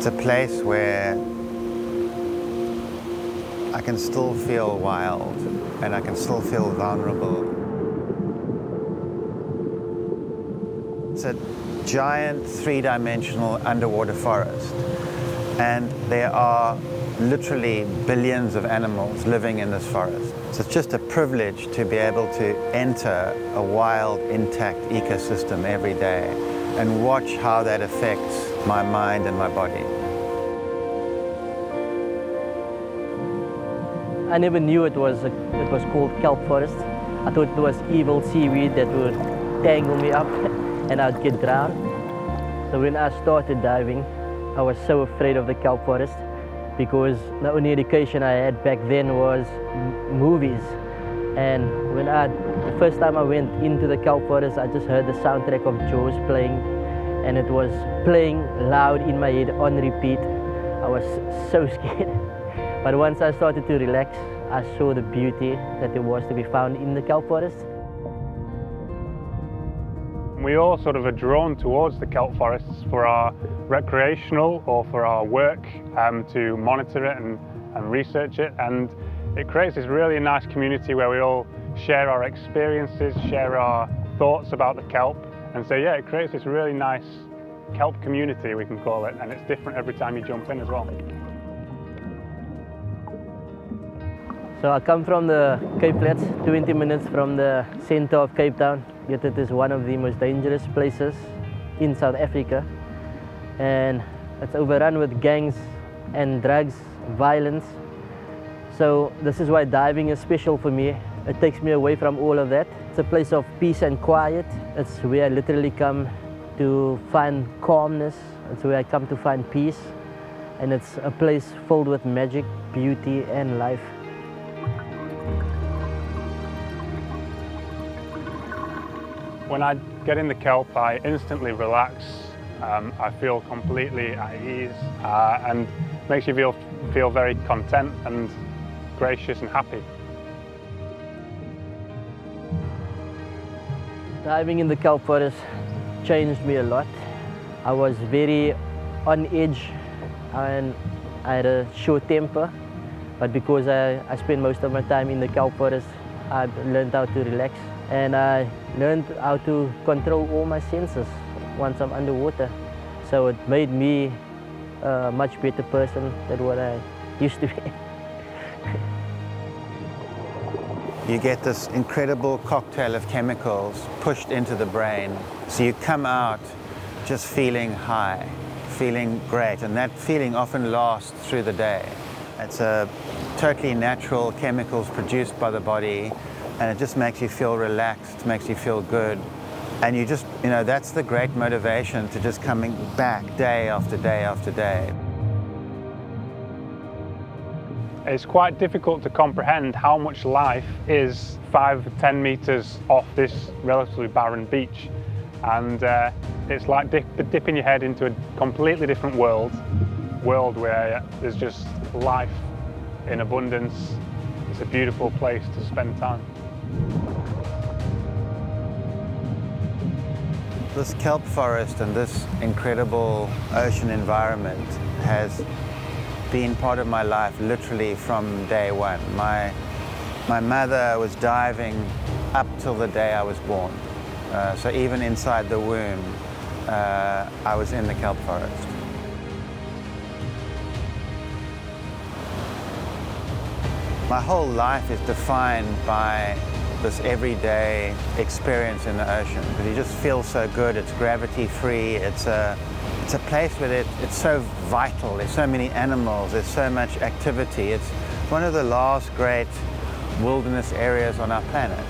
It's a place where I can still feel wild and I can still feel vulnerable. It's a giant three-dimensional underwater forest and there are literally billions of animals living in this forest. So it's just a privilege to be able to enter a wild, intact ecosystem every day and watch how that affects my mind and my body. I never knew it was, it was called kelp forest. I thought it was evil seaweed that would tangle me up and I'd get drowned. So when I started diving, I was so afraid of the kelp forest because the only education I had back then was movies. And when I, the first time I went into the kelp forest, I just heard the soundtrack of Jaws playing and it was playing loud in my head on repeat. I was so scared. But once I started to relax, I saw the beauty that there was to be found in the kelp forest. We all sort of are drawn towards the kelp forests for our recreational or for our work um, to monitor it and, and research it and it creates this really nice community where we all share our experiences, share our thoughts about the kelp and so yeah, it creates this really nice kelp community we can call it and it's different every time you jump in as well. So I come from the Cape Flats, 20 minutes from the center of Cape Town, yet it is one of the most dangerous places in South Africa. And it's overrun with gangs and drugs, violence. So this is why diving is special for me. It takes me away from all of that. It's a place of peace and quiet. It's where I literally come to find calmness. It's where I come to find peace. And it's a place filled with magic, beauty and life. When I get in the kelp, I instantly relax. Um, I feel completely at ease uh, and makes you feel, feel very content and gracious and happy. Diving in the kelp forest changed me a lot. I was very on edge and I had a short temper, but because I, I spent most of my time in the kelp forest, I learned how to relax and I learned how to control all my senses once I'm underwater. So it made me a much better person than what I used to be. you get this incredible cocktail of chemicals pushed into the brain. So you come out just feeling high, feeling great, and that feeling often lasts through the day. It's a totally natural chemicals produced by the body and it just makes you feel relaxed, makes you feel good. And you just, you know, that's the great motivation to just coming back day after day after day. It's quite difficult to comprehend how much life is five, ten meters off this relatively barren beach. And uh, it's like dip, dipping your head into a completely different world, world where there's just life in abundance. It's a beautiful place to spend time. This kelp forest and this incredible ocean environment has been part of my life literally from day one. My, my mother was diving up till the day I was born. Uh, so even inside the womb, uh, I was in the kelp forest. My whole life is defined by this everyday experience in the ocean because you just feel so good. It's gravity free. It's a, it's a place where it, it's so vital. There's so many animals. There's so much activity. It's one of the last great wilderness areas on our planet.